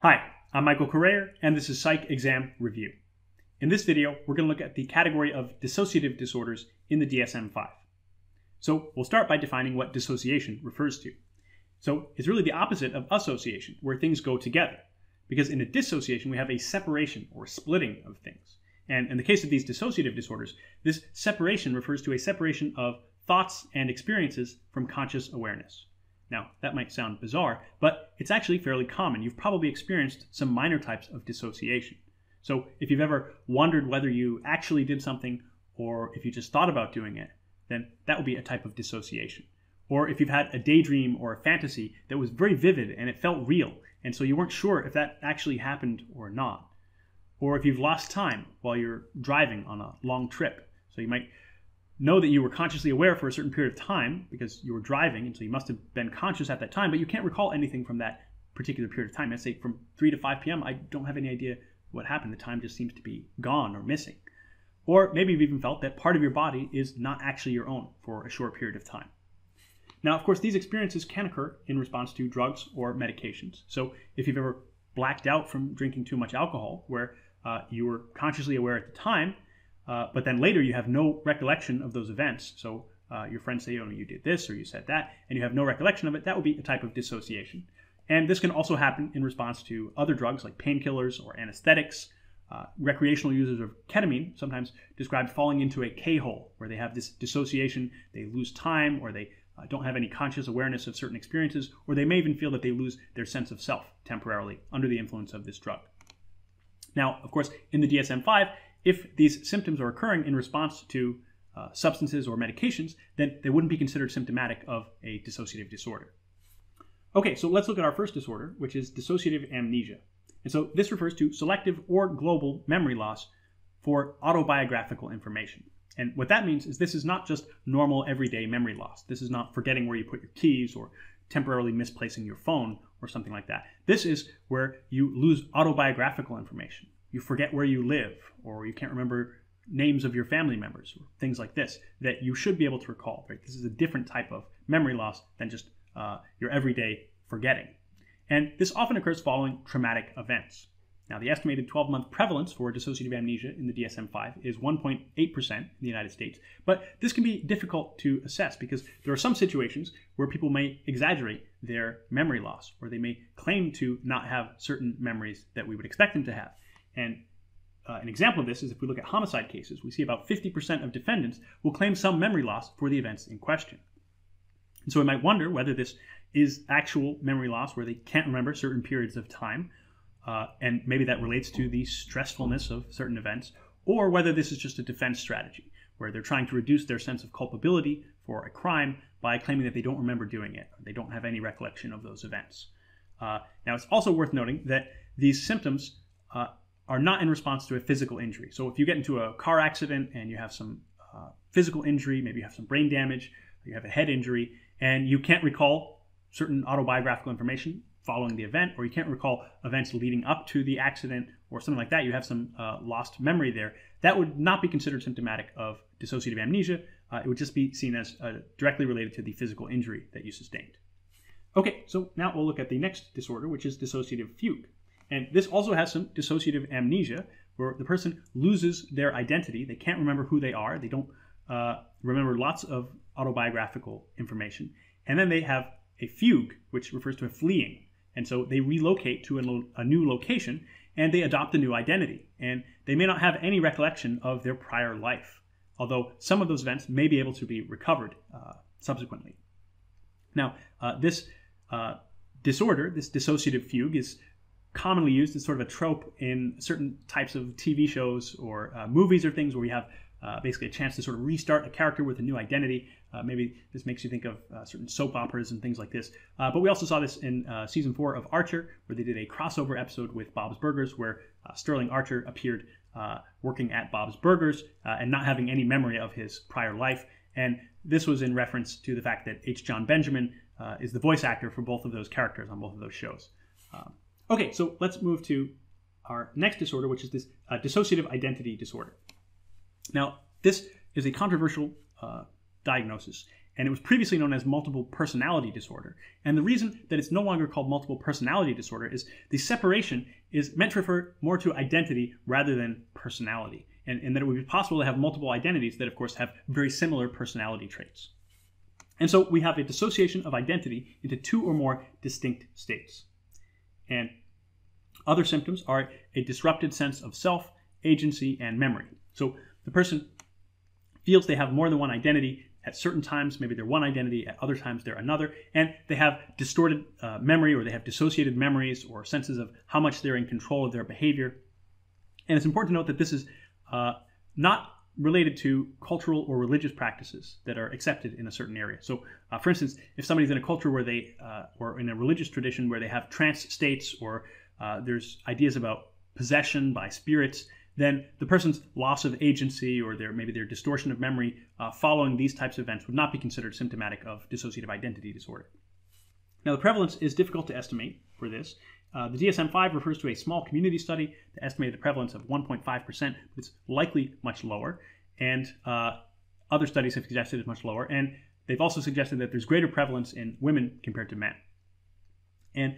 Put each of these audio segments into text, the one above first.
Hi, I'm Michael Corayer, and this is Psych Exam Review. In this video, we're going to look at the category of dissociative disorders in the DSM-5. So we'll start by defining what dissociation refers to. So it's really the opposite of association, where things go together. Because in a dissociation, we have a separation or splitting of things. And in the case of these dissociative disorders, this separation refers to a separation of thoughts and experiences from conscious awareness. Now, that might sound bizarre, but it's actually fairly common. You've probably experienced some minor types of dissociation. So, if you've ever wondered whether you actually did something or if you just thought about doing it, then that would be a type of dissociation. Or if you've had a daydream or a fantasy that was very vivid and it felt real, and so you weren't sure if that actually happened or not. Or if you've lost time while you're driving on a long trip. So you might know that you were consciously aware for a certain period of time because you were driving, and so you must have been conscious at that time, but you can't recall anything from that particular period of time. Let's say from 3 to 5 p.m., I don't have any idea what happened. The time just seems to be gone or missing. Or maybe you've even felt that part of your body is not actually your own for a short period of time. Now, of course, these experiences can occur in response to drugs or medications. So if you've ever blacked out from drinking too much alcohol, where uh, you were consciously aware at the time, uh, but then later you have no recollection of those events. So uh, your friends say, oh, you did this or you said that, and you have no recollection of it. That would be a type of dissociation. And this can also happen in response to other drugs like painkillers or anesthetics. Uh, recreational users of ketamine sometimes describe falling into a K-hole where they have this dissociation, they lose time, or they uh, don't have any conscious awareness of certain experiences, or they may even feel that they lose their sense of self temporarily under the influence of this drug. Now, of course, in the DSM 5, if these symptoms are occurring in response to uh, substances or medications, then they wouldn't be considered symptomatic of a dissociative disorder. Okay, so let's look at our first disorder, which is dissociative amnesia. And so this refers to selective or global memory loss for autobiographical information. And what that means is this is not just normal everyday memory loss. This is not forgetting where you put your keys or temporarily misplacing your phone or something like that. This is where you lose autobiographical information you forget where you live, or you can't remember names of your family members, or things like this, that you should be able to recall. Right? This is a different type of memory loss than just uh, your everyday forgetting. And this often occurs following traumatic events. Now, the estimated 12 month prevalence for dissociative amnesia in the DSM 5 is 1.8% in the United States. But this can be difficult to assess because there are some situations where people may exaggerate their memory loss, or they may claim to not have certain memories that we would expect them to have. And uh, an example of this is if we look at homicide cases, we see about 50% of defendants will claim some memory loss for the events in question. And so we might wonder whether this is actual memory loss where they can't remember certain periods of time, uh, and maybe that relates to the stressfulness of certain events, or whether this is just a defense strategy where they're trying to reduce their sense of culpability for a crime by claiming that they don't remember doing it, they don't have any recollection of those events. Uh, now, it's also worth noting that these symptoms uh, are not in response to a physical injury. So if you get into a car accident and you have some uh, physical injury, maybe you have some brain damage, you have a head injury, and you can't recall certain autobiographical information following the event, or you can't recall events leading up to the accident, or something like that, you have some uh, lost memory there, that would not be considered symptomatic of dissociative amnesia. Uh, it would just be seen as uh, directly related to the physical injury that you sustained. Okay, so now we'll look at the next disorder, which is dissociative fugue. And this also has some dissociative amnesia, where the person loses their identity. They can't remember who they are. They don't uh, remember lots of autobiographical information. And then they have a fugue, which refers to a fleeing. And so they relocate to a, lo- a new location and they adopt a new identity. And they may not have any recollection of their prior life, although some of those events may be able to be recovered uh, subsequently. Now, uh, this uh, disorder, this dissociative fugue, is commonly used as sort of a trope in certain types of TV shows or uh, movies or things where you have uh, basically a chance to sort of restart a character with a new identity. Uh, maybe this makes you think of uh, certain soap operas and things like this. Uh, but we also saw this in uh, season four of Archer, where they did a crossover episode with Bob's Burgers, where Sterling Archer appeared working at Bob's Burgers and not having any memory of his prior life. And this was in reference to the fact that H. Jon Benjamin is the voice actor for both of those characters on both of those shows. Um, Okay, so let's move to our next disorder, which is this uh, dissociative identity disorder. Now, this is a controversial uh, diagnosis, and it was previously known as multiple personality disorder. And the reason that it's no longer called multiple personality disorder is the separation is meant to refer more to identity rather than personality, and, and that it would be possible to have multiple identities that, of course, have very similar personality traits. And so we have a dissociation of identity into two or more distinct states. And other symptoms are a disrupted sense of self, agency, and memory. So the person feels they have more than one identity at certain times. Maybe they're one identity, at other times they're another, and they have distorted uh, memory or they have dissociated memories or senses of how much they're in control of their behavior. And it's important to note that this is uh, not related to cultural or religious practices that are accepted in a certain area. So, uh, for instance, if somebody's in a culture where they, uh, or in a religious tradition where they have trance states, or uh, there's ideas about possession by spirits, then the person's loss of agency or their maybe their distortion of memory uh, following these types of events would not be considered symptomatic of dissociative identity disorder. Now, the prevalence is difficult to estimate for this. Uh, the DSM 5 refers to a small community study that estimated the prevalence of 1.5%, but it's likely much lower. And uh, other studies have suggested it's much lower. And they've also suggested that there's greater prevalence in women compared to men. And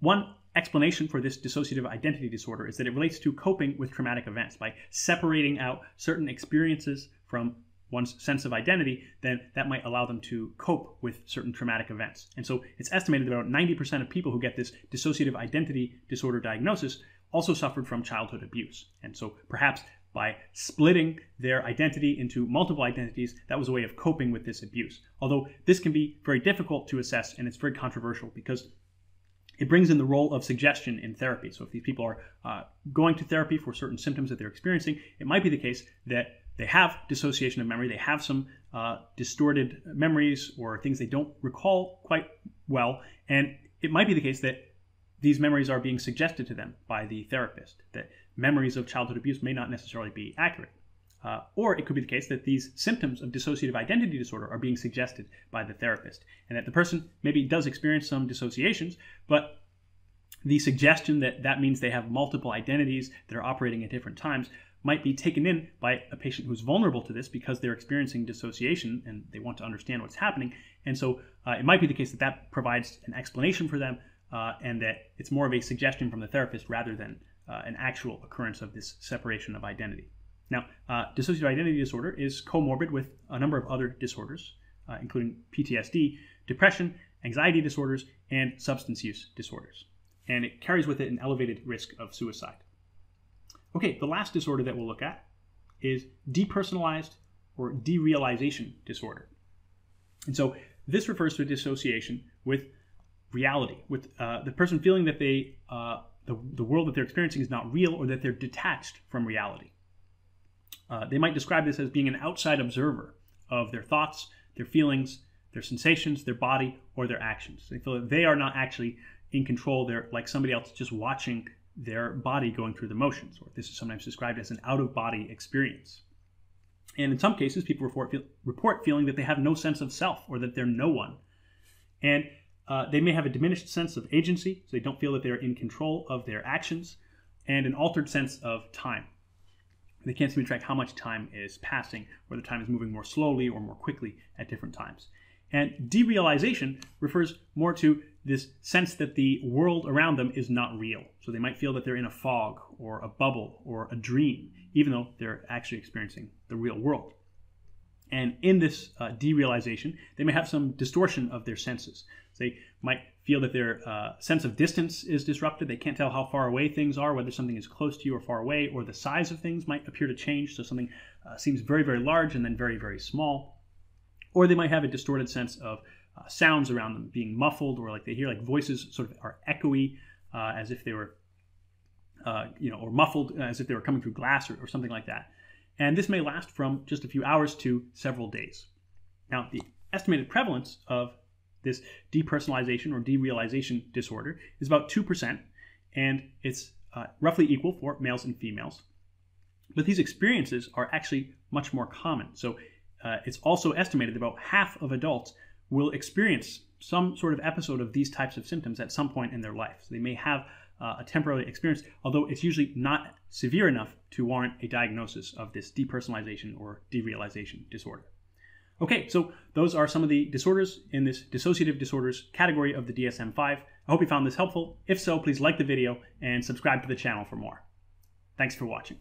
one explanation for this dissociative identity disorder is that it relates to coping with traumatic events by separating out certain experiences from one's sense of identity, then that might allow them to cope with certain traumatic events. And so it's estimated that about 90% of people who get this dissociative identity disorder diagnosis also suffered from childhood abuse. And so perhaps by splitting their identity into multiple identities, that was a way of coping with this abuse. Although this can be very difficult to assess and it's very controversial because it brings in the role of suggestion in therapy. So if these people are uh, going to therapy for certain symptoms that they're experiencing, it might be the case that they have dissociation of memory, they have some uh, distorted memories or things they don't recall quite well, and it might be the case that these memories are being suggested to them by the therapist, that memories of childhood abuse may not necessarily be accurate. Uh, or it could be the case that these symptoms of dissociative identity disorder are being suggested by the therapist, and that the person maybe does experience some dissociations, but the suggestion that that means they have multiple identities that are operating at different times might be taken in by a patient who's vulnerable to this because they're experiencing dissociation and they want to understand what's happening. And so uh, it might be the case that that provides an explanation for them uh, and that it's more of a suggestion from the therapist rather than uh, an actual occurrence of this separation of identity. Now, uh, dissociative identity disorder is comorbid with a number of other disorders, uh, including PTSD, depression, anxiety disorders, and substance use disorders. And it carries with it an elevated risk of suicide. Okay, the last disorder that we'll look at is depersonalized or derealization disorder. And so this refers to a dissociation with reality, with uh, the person feeling that they, uh, the, the world that they're experiencing is not real or that they're detached from reality. Uh, they might describe this as being an outside observer of their thoughts, their feelings, their sensations, their body, or their actions. They feel that they are not actually in control. They're like somebody else just watching their body going through the motions, or this is sometimes described as an out of body experience. And in some cases, people report, report feeling that they have no sense of self or that they're no one. And uh, they may have a diminished sense of agency, so they don't feel that they're in control of their actions, and an altered sense of time. They can't seem to track how much time is passing, or the time is moving more slowly or more quickly at different times. And derealization refers more to this sense that the world around them is not real. So they might feel that they're in a fog or a bubble or a dream, even though they're actually experiencing the real world. And in this uh, derealization, they may have some distortion of their senses. They might feel that their uh, sense of distance is disrupted. They can't tell how far away things are, whether something is close to you or far away, or the size of things might appear to change. So something uh, seems very, very large and then very, very small. Or they might have a distorted sense of uh, sounds around them being muffled, or like they hear like voices sort of are echoey, uh, as if they were, uh, you know, or muffled as if they were coming through glass or, or something like that. And this may last from just a few hours to several days. Now, the estimated prevalence of this depersonalization or derealization disorder is about 2%, and it's uh, roughly equal for males and females. But these experiences are actually much more common. So uh, it's also estimated that about half of adults will experience some sort of episode of these types of symptoms at some point in their life. So they may have uh, a temporary experience, although it's usually not severe enough to warrant a diagnosis of this depersonalization or derealization disorder. Okay, so those are some of the disorders in this dissociative disorders category of the DSM 5. I hope you found this helpful. If so, please like the video and subscribe to the channel for more. Thanks for watching.